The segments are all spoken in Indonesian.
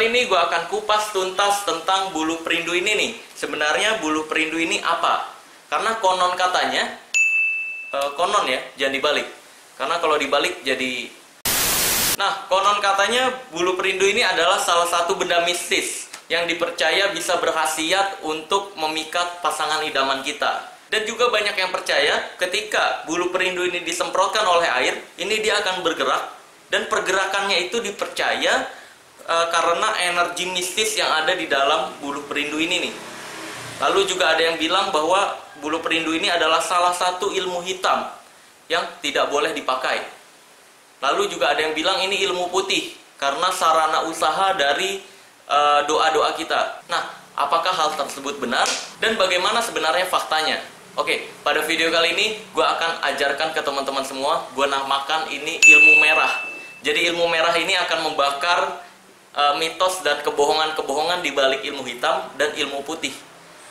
Kali ini gue akan kupas tuntas tentang bulu perindu ini nih. Sebenarnya bulu perindu ini apa? Karena konon katanya, eh, konon ya, jangan dibalik. Karena kalau dibalik jadi... Nah, konon katanya bulu perindu ini adalah salah satu benda mistis yang dipercaya bisa berhasiat untuk memikat pasangan idaman kita. Dan juga banyak yang percaya ketika bulu perindu ini disemprotkan oleh air, ini dia akan bergerak dan pergerakannya itu dipercaya e, karena energi mistis yang ada di dalam bulu perindu ini nih. Lalu juga ada yang bilang bahwa bulu perindu ini adalah salah satu ilmu hitam yang tidak boleh dipakai. Lalu juga ada yang bilang ini ilmu putih karena sarana usaha dari e, doa-doa kita. Nah, apakah hal tersebut benar dan bagaimana sebenarnya faktanya? Oke, pada video kali ini gue akan ajarkan ke teman-teman semua, gue namakan ini ilmu merah. Jadi ilmu merah ini akan membakar uh, mitos dan kebohongan-kebohongan di balik ilmu hitam dan ilmu putih.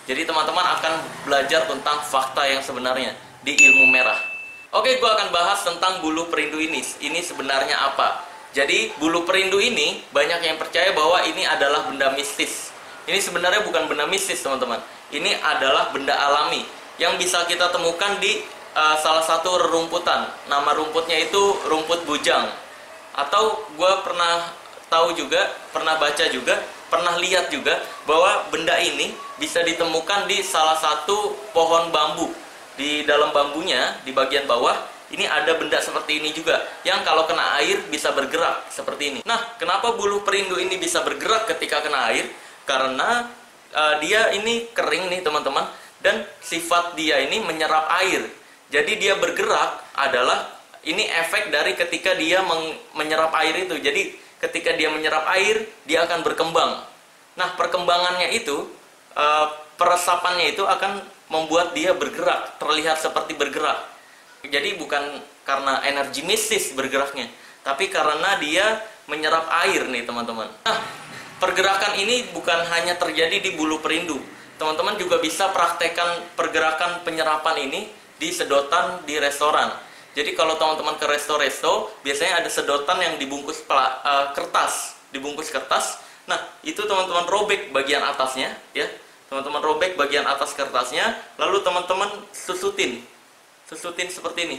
Jadi teman-teman akan belajar tentang fakta yang sebenarnya di ilmu merah. Oke, gue akan bahas tentang bulu perindu ini. Ini sebenarnya apa? Jadi bulu perindu ini banyak yang percaya bahwa ini adalah benda mistis. Ini sebenarnya bukan benda mistis teman-teman. Ini adalah benda alami yang bisa kita temukan di uh, salah satu rumputan. Nama rumputnya itu rumput bujang. Atau gue pernah tahu juga, pernah baca juga, pernah lihat juga bahwa benda ini bisa ditemukan di salah satu pohon bambu. Di dalam bambunya, di bagian bawah, ini ada benda seperti ini juga yang kalau kena air bisa bergerak seperti ini. Nah, kenapa bulu perindu ini bisa bergerak ketika kena air? Karena uh, dia ini kering nih teman-teman dan sifat dia ini menyerap air. Jadi dia bergerak adalah ini efek dari ketika dia menyerap air itu. Jadi ketika dia menyerap air, dia akan berkembang. Nah, perkembangannya itu e, peresapannya itu akan membuat dia bergerak, terlihat seperti bergerak. Jadi bukan karena energi mistis bergeraknya, tapi karena dia menyerap air nih, teman-teman. Nah, pergerakan ini bukan hanya terjadi di bulu perindu, teman-teman juga bisa praktekkan pergerakan penyerapan ini di sedotan di restoran. Jadi kalau teman-teman ke resto-resto, biasanya ada sedotan yang dibungkus pela, uh, kertas, dibungkus kertas. Nah, itu teman-teman robek bagian atasnya, ya. Teman-teman robek bagian atas kertasnya, lalu teman-teman susutin. Susutin seperti ini.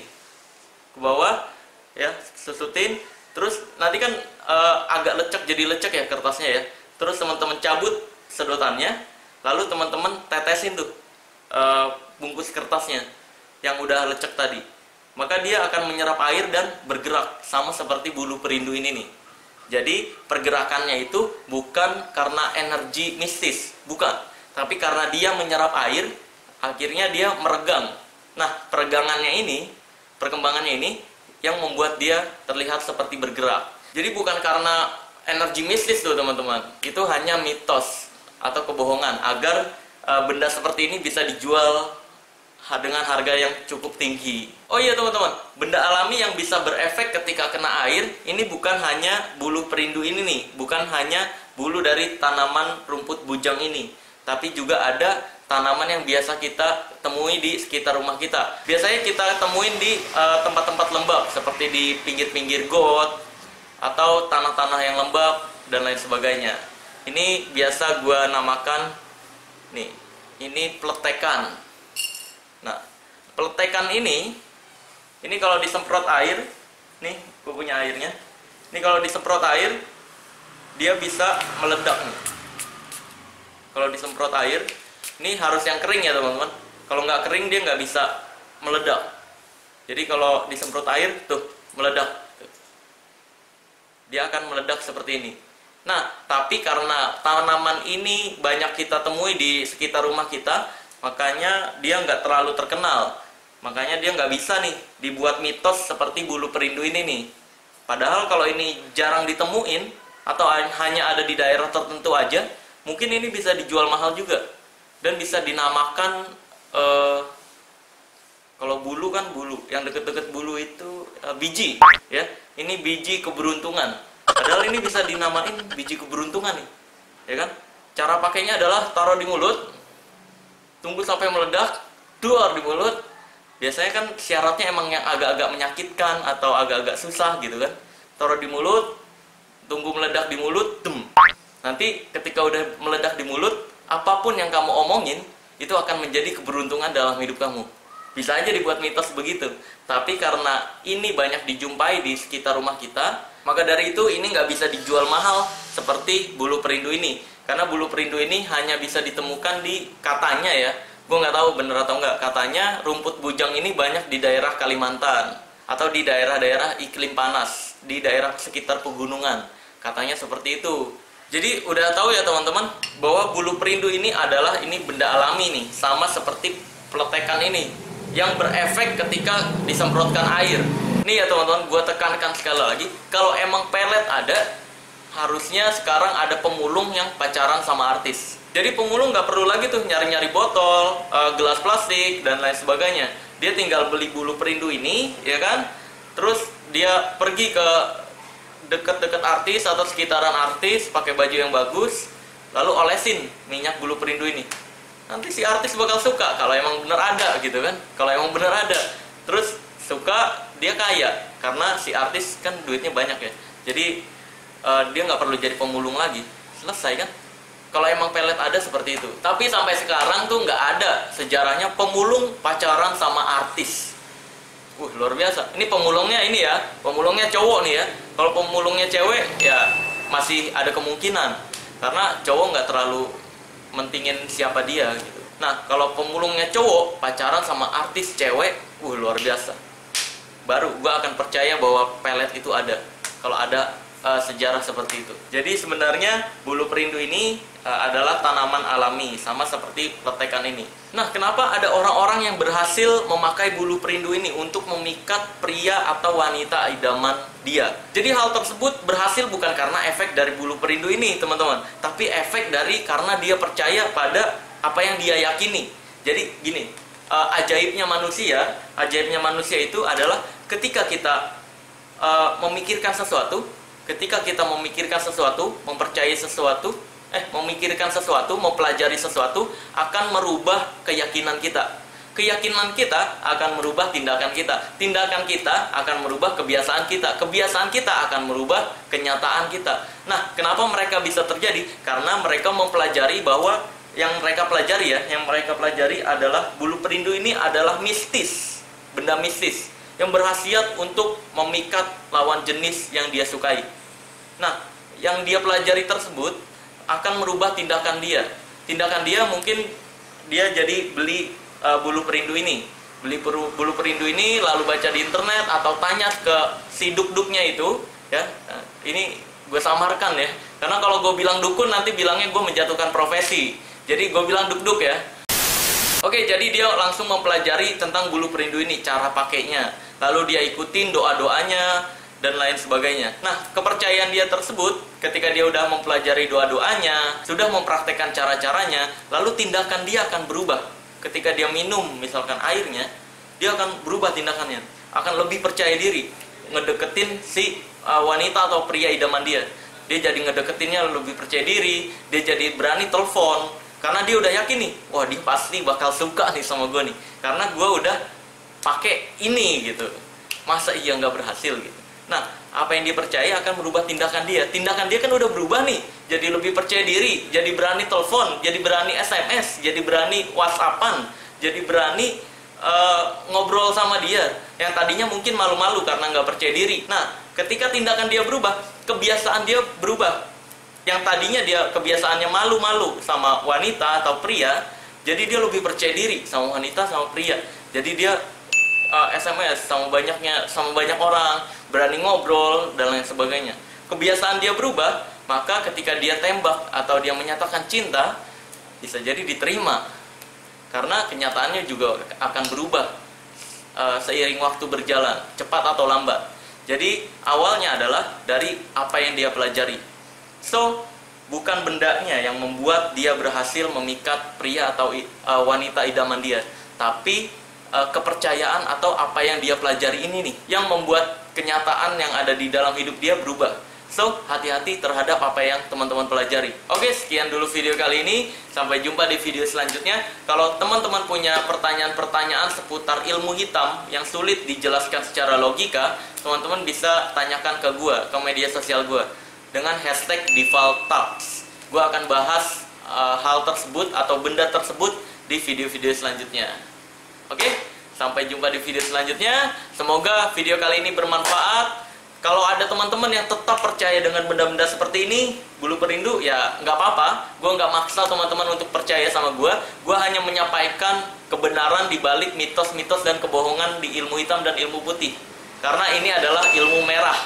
Ke bawah, ya, susutin. Terus nanti kan uh, agak lecek jadi lecek ya kertasnya ya. Terus teman-teman cabut sedotannya, lalu teman-teman tetesin tuh uh, bungkus kertasnya yang udah lecek tadi maka dia akan menyerap air dan bergerak sama seperti bulu perindu ini nih. Jadi pergerakannya itu bukan karena energi mistis bukan. Tapi karena dia menyerap air akhirnya dia meregang. Nah peregangannya ini perkembangannya ini yang membuat dia terlihat seperti bergerak. Jadi bukan karena energi mistis tuh teman-teman. Itu hanya mitos atau kebohongan agar e, benda seperti ini bisa dijual dengan harga yang cukup tinggi. Oh iya teman-teman, benda alami yang bisa berefek ketika kena air ini bukan hanya bulu perindu ini nih, bukan hanya bulu dari tanaman rumput bujang ini, tapi juga ada tanaman yang biasa kita temui di sekitar rumah kita. Biasanya kita temuin di eh, tempat-tempat uh, lembab seperti di pinggir-pinggir got atau tanah-tanah yang lembab dan lain sebagainya. Ini biasa gue namakan nih ini peletekan nah peletekan ini ini kalau disemprot air nih gue punya airnya. Ini kalau disemprot air dia bisa meledak nih. Kalau disemprot air ini harus yang kering ya teman-teman. Kalau nggak kering dia nggak bisa meledak. Jadi kalau disemprot air tuh meledak. Dia akan meledak seperti ini. Nah, tapi karena tanaman ini banyak kita temui di sekitar rumah kita, makanya dia nggak terlalu terkenal. Makanya dia nggak bisa nih dibuat mitos seperti bulu perindu ini nih. Padahal kalau ini jarang ditemuin atau hanya ada di daerah tertentu aja, mungkin ini bisa dijual mahal juga dan bisa dinamakan uh, kalau bulu kan bulu, yang deket-deket bulu itu uh, biji, ya. Ini biji keberuntungan Padahal ini bisa dinamain biji keberuntungan nih. Ya kan? Cara pakainya adalah taruh di mulut, tunggu sampai meledak, duar di mulut. Biasanya kan syaratnya emang yang agak-agak menyakitkan atau agak-agak susah gitu kan. Taruh di mulut, tunggu meledak di mulut, dem. Nanti ketika udah meledak di mulut, apa pun yang kamu omongin itu akan menjadi keberuntungan dalam hidup kamu. Bisa aja dibuat mitos begitu. Tapi karena ini banyak dijumpai di sekitar rumah kita, maka dari itu ini nggak bisa dijual mahal seperti bulu perindu ini. Karena bulu perindu ini hanya bisa ditemukan di katanya ya. Gue nggak tahu bener atau nggak. Katanya rumput bujang ini banyak di daerah Kalimantan atau di daerah-daerah iklim panas di daerah sekitar pegunungan katanya seperti itu jadi udah tahu ya teman-teman bahwa bulu perindu ini adalah ini benda alami nih sama seperti peletekan ini yang berefek ketika disemprotkan air nih ya teman-teman gue tekankan sekali lagi kalau emang pelet ada harusnya sekarang ada pemulung yang pacaran sama artis. Jadi pemulung nggak perlu lagi tuh nyari-nyari botol, uh, gelas plastik dan lain sebagainya. Dia tinggal beli bulu perindu ini ya kan? Terus dia pergi ke deket-deket artis atau sekitaran artis pakai baju yang bagus lalu olesin minyak bulu perindu ini. Nanti si artis bakal suka kalau emang bener ada gitu kan? Kalau emang bener ada. Terus suka dia kaya. Karena si artis kan duitnya banyak ya. Jadi uh, dia nggak perlu jadi pemulung lagi. Selesai kan? Kalau emang pelet ada seperti itu. Tapi sampai sekarang tuh nggak ada sejarahnya pemulung pacaran sama artis. Uh luar biasa. Ini pemulungnya ini ya. Pemulungnya cowok nih ya. Kalau pemulungnya cewek ya masih ada kemungkinan. Karena cowok nggak terlalu mentingin siapa dia gitu. Nah kalau pemulungnya cowok pacaran sama artis cewek uh luar biasa. Baru gue akan percaya bahwa pelet itu ada. Kalau ada uh, sejarah seperti itu. Jadi sebenarnya bulu perindu ini uh, adalah tanaman alami sama seperti letekan ini. Nah, kenapa ada orang-orang yang berhasil memakai bulu perindu ini untuk memikat pria atau wanita idaman dia? Jadi hal tersebut berhasil bukan karena efek dari bulu perindu ini, teman-teman, tapi efek dari karena dia percaya pada apa yang dia yakini. Jadi gini, uh, ajaibnya manusia, ajaibnya manusia itu adalah ketika kita uh, memikirkan sesuatu, ketika kita memikirkan sesuatu, mempercayai sesuatu, eh memikirkan sesuatu, mempelajari sesuatu akan merubah keyakinan kita. Keyakinan kita akan merubah tindakan kita. Tindakan kita akan merubah kebiasaan kita. Kebiasaan kita akan merubah kenyataan kita. Nah, kenapa mereka bisa terjadi? Karena mereka mempelajari bahwa yang mereka pelajari ya, yang mereka pelajari adalah bulu perindu ini adalah mistis, benda mistis yang berhasiat untuk memikat lawan jenis yang dia sukai. Nah, yang dia pelajari tersebut akan merubah tindakan dia. Tindakan dia mungkin dia jadi beli uh, bulu perindu ini, beli bulu perindu ini lalu baca di internet atau tanya ke si duk-duknya itu, ya. Uh, ini gue samarkan ya. Karena kalau gue bilang dukun nanti bilangnya gue menjatuhkan profesi. Jadi gue bilang duk-duk ya. Oke, jadi dia langsung mempelajari tentang bulu perindu ini, cara pakainya. Lalu dia ikutin doa-doanya, dan lain sebagainya. Nah, kepercayaan dia tersebut ketika dia udah mempelajari doa-doanya, sudah mempraktekkan cara-caranya, lalu tindakan dia akan berubah. Ketika dia minum misalkan airnya, dia akan berubah tindakannya, akan lebih percaya diri, ngedeketin si uh, wanita atau pria idaman dia. Dia jadi ngedeketinnya lebih percaya diri, dia jadi berani telepon karena dia udah yakin nih, wah dia pasti bakal suka nih sama gue nih, karena gue udah pakai ini gitu. Masa iya nggak berhasil gitu? Nah, apa yang dia percaya akan merubah tindakan dia. Tindakan dia kan udah berubah nih. Jadi lebih percaya diri, jadi berani telepon, jadi berani SMS, jadi berani WhatsAppan, jadi berani uh, ngobrol sama dia. Yang tadinya mungkin malu-malu karena nggak percaya diri. Nah, ketika tindakan dia berubah, kebiasaan dia berubah. Yang tadinya dia kebiasaannya malu-malu sama wanita atau pria, jadi dia lebih percaya diri sama wanita sama pria. Jadi dia uh, eh, SMS sama banyaknya sama banyak orang, berani ngobrol dan lain sebagainya. Kebiasaan dia berubah, maka ketika dia tembak atau dia menyatakan cinta bisa jadi diterima. Karena kenyataannya juga akan berubah uh, seiring waktu berjalan, cepat atau lambat. Jadi awalnya adalah dari apa yang dia pelajari. So, bukan bendanya yang membuat dia berhasil memikat pria atau uh, wanita idaman dia, tapi uh, kepercayaan atau apa yang dia pelajari ini nih yang membuat kenyataan yang ada di dalam hidup dia berubah. So, hati-hati terhadap apa yang teman-teman pelajari. Oke, sekian dulu video kali ini. Sampai jumpa di video selanjutnya. Kalau teman-teman punya pertanyaan-pertanyaan seputar ilmu hitam yang sulit dijelaskan secara logika, teman-teman bisa tanyakan ke gue, ke media sosial gue. dengan hashtag default talks. Gue akan bahas uh, hal tersebut atau benda tersebut di video-video selanjutnya. Oke, sampai jumpa di video selanjutnya. Semoga video kali ini bermanfaat. Kalau ada teman-teman yang tetap percaya dengan benda-benda seperti ini, bulu perindu, ya nggak apa-apa. Gue nggak maksa teman-teman untuk percaya sama gue. Gue hanya menyampaikan kebenaran di balik mitos-mitos dan kebohongan di ilmu hitam dan ilmu putih. Karena ini adalah ilmu merah.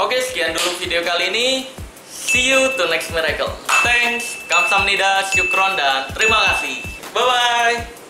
Oke, sekian dulu video kali ini. See you to next miracle. Thanks, kamsahamnida, syukron, dan terima kasih. Bye-bye.